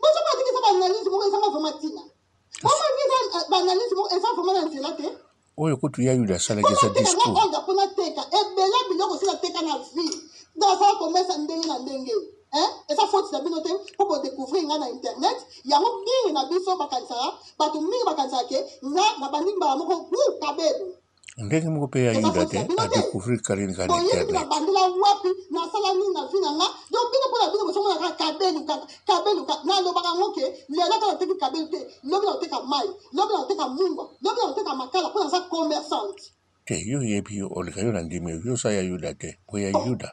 Bozo ba tika ba analyse moko eza vraiment tina. Vraiment ni eza ba analyse moko eza vraiment na nzela te. Oyo kutu ya Yuda asalaki eza discours. Kuna teka kuna teka ebele biloko sila teka na vie. Daza komesa ndenge na ndenge. Hein? eza faute na bino te mpo bodécouvrir ngai na internet yango mingi na biso bakanisaka bato mingi bakanisaka ke nga na bandingi mbala moko gu kabedu ndenge moko mpe ya yuda te adecouvrir karine kaka na internet nabandela wapi nasala nini na vi na nga donc bino mpo na bino bozomona kaka kabelu kaka kabelu kaka nalobaka yango ke lelo kaka oteki kabelu te lobi na oteka mai lobi na oteka mungwa lobi na oteka makala mpo naza commerçante te yo oyebi yo oleka yo na ndimi yo osa ya yuda te mpo ya yuda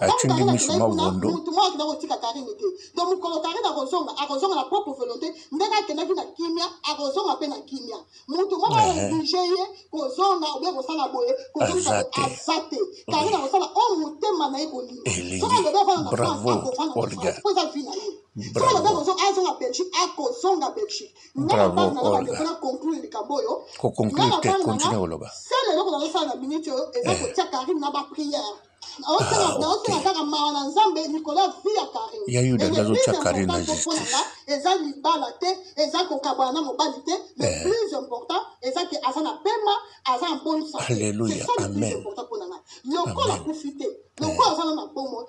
acungi miso mabondo moto moko akenda kotika karine te to mokolo karine akozonga akozonga na propre volonté ndenge akendaki na kimia akozonga mpe na kimia moto moko aoblige ye kozonga obia kosala boye kozongisa aza te karine akosala o oh, motema na ye kolinga soki alobi avana na france akofana na france mpo eza vi na ye soki alobi azonga belgique akozonga belgique bravo olga koconclure te continue koloba sele eloko nazosala na minute oyo eza eh. kotia karine na baprière naosala kaka mawa na nzambe likolo ya vi ya karine ya yuda nde azotya karine na justice eza libala te eza kokabwana na mobali te le eh. plus important eza ke aza na pema aza na bonne santé alleluya amen lokola akufi te lokola eh. aza na bongo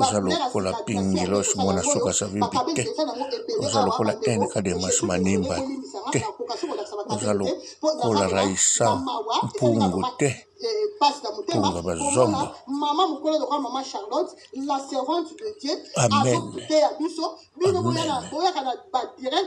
oza lokola pingilos mwana suka savimpi te oza lokola nk de masmanimba te oza lokola raisa mpungu te mpunga bazombo amen amen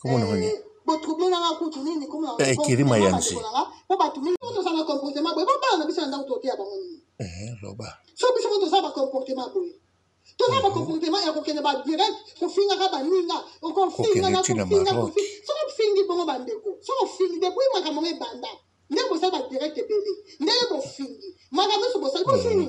komona ngani eh, botrouble nanga kutu nini komona eh, ekiri mayanzi po bato mingi toza na comportement boye bobana na biso na ndako toteya bango nini eh, loba so biso mo toza ba comportement boye toza ba comportement ya kokende ba direct kofingaka baninga okofingana kofinga soki ofingi bongo bandeko soki ofingi depuis makambo ngo ebanda ndenge bosala ba direct ebele ndenge bofingi makambo nyonso bosali bofingi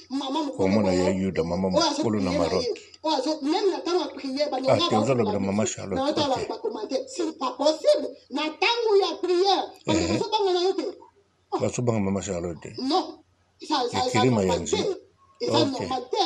omona ya yuda mama mokolo na maroc ate ozolobela mama charlotte basobanga mama charlotte ekirima ya nzi ya normal te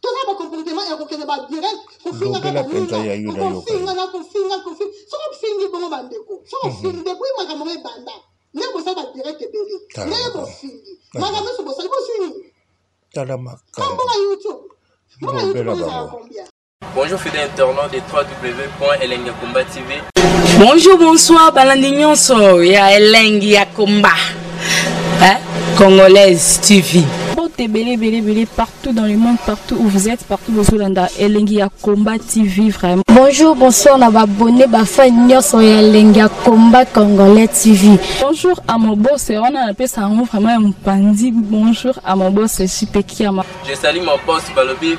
toza bacomportement ya kokende badirect kofingaka baninga kofinga na kofinga kofinga soki ofingi bongo bandeko soki mhm. ofingi depuis makambo ngo ebanda nde bosala badirect ebele ndenge bofingi makambo nyonso bosali bofingi tala makambo na youtube mbona youtube ezala combien Bonjour fidèle internaute de www.elengiakombatv. Bonjour, bonsoir, balandi nyonso ya elengi ya komba. Hein? Congolaise TV. Bote belé belé belé partout dans le monde, partout où vous êtes, partout où vous êtes, elengi ya combat TV vraiment. Bonjour, bonsoir, na abonné, ba fan nyonso ya elengi ya combat congolais TV. Bonjour à mon boss, on a appelé ça vraiment un panzi. Bonjour à mon boss, JP Kiama. Je salue mon boss Balobi.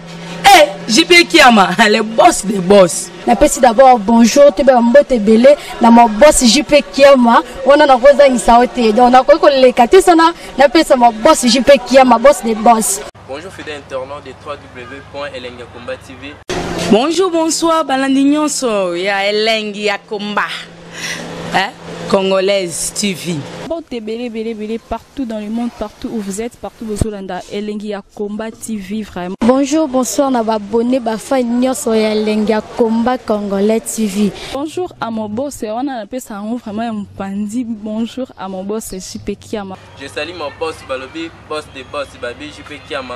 Hey, eh, JP Kiama, le boss des boss. napesi d'abord bonjour toyeba bambote ebele na mabosi jp kiama wana nakozangisa yo te donc nakoki koleka te sana napesa mabosi jp kiama boss de boss bonjour fidèle internaute de www.elengiakomba tv bonjour bonsoir balandi nyonso ya elengi ya komba Hein? Congolaise TV. Bote belé belé belé partout dans le monde, partout où vous êtes, partout bozolanda Elengi ya Combat TV vraiment. Bonjour, bonsoir na abonné ba fan nyoso ya Elengi ya Combat Congolais TV. Bonjour à mon boss, on a appelé ça un vraiment un pandi. Bonjour à mon boss JP Kiama. Je salue mon boss Balobi, boss de boss Babi JP Kiama.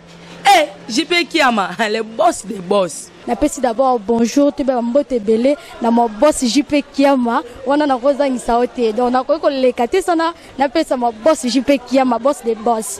Eh, JP Kiama, le boss des boss. napesi d'abord bonjour toyeba bambote ebele na mabosi jp kiama wana nakozangisa yo te donc nakoki koleka te sana napesa mabosi jp kiama boss de boss